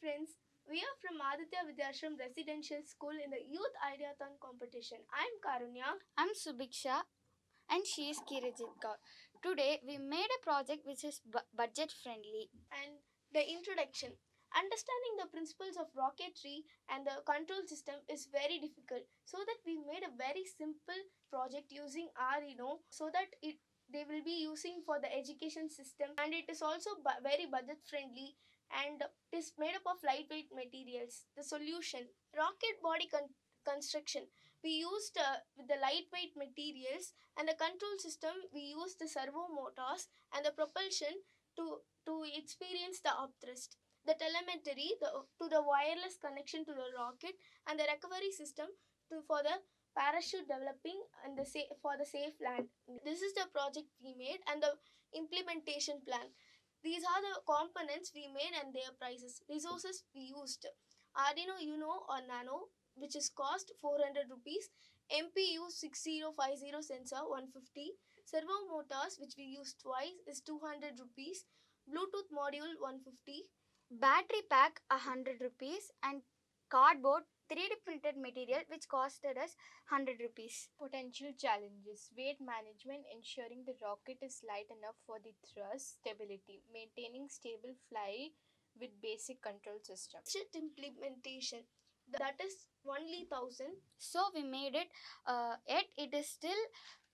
friends, we are from Aditya Vidyashram Residential School in the Youth Ideathon competition. I'm Karunya. I'm Subiksha and she is Kirajit Kaur. Today we made a project which is bu- budget friendly. And the introduction. Understanding the principles of rocketry and the control system is very difficult. So that we made a very simple project using Arduino so that it they will be using for the education system and it is also bu- very budget friendly and it is made up of lightweight materials. The solution rocket body con- construction. We used uh, with the lightweight materials and the control system. We used the servo motors and the propulsion to to experience the upthrust. The telemetry the, to the wireless connection to the rocket and the recovery system to for the parachute developing and the sa- for the safe land. This is the project we made and the implementation plan. These are the components we made and their prices. Resources we used. Arduino Uno or Nano, which is cost 400 rupees. MPU 6050 sensor 150. Servo motors, which we used twice, is 200 rupees. Bluetooth module 150. Battery pack 100 rupees and cardboard 3D printed material which costed us 100 rupees. Potential challenges weight management, ensuring the rocket is light enough for the thrust, stability, maintaining stable flight with basic control system. Budget implementation. That is only 1000. So we made it uh, yet it is still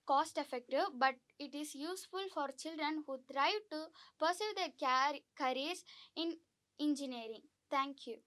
cost effective but it is useful for children who thrive to pursue their car- careers in engineering. Thank you.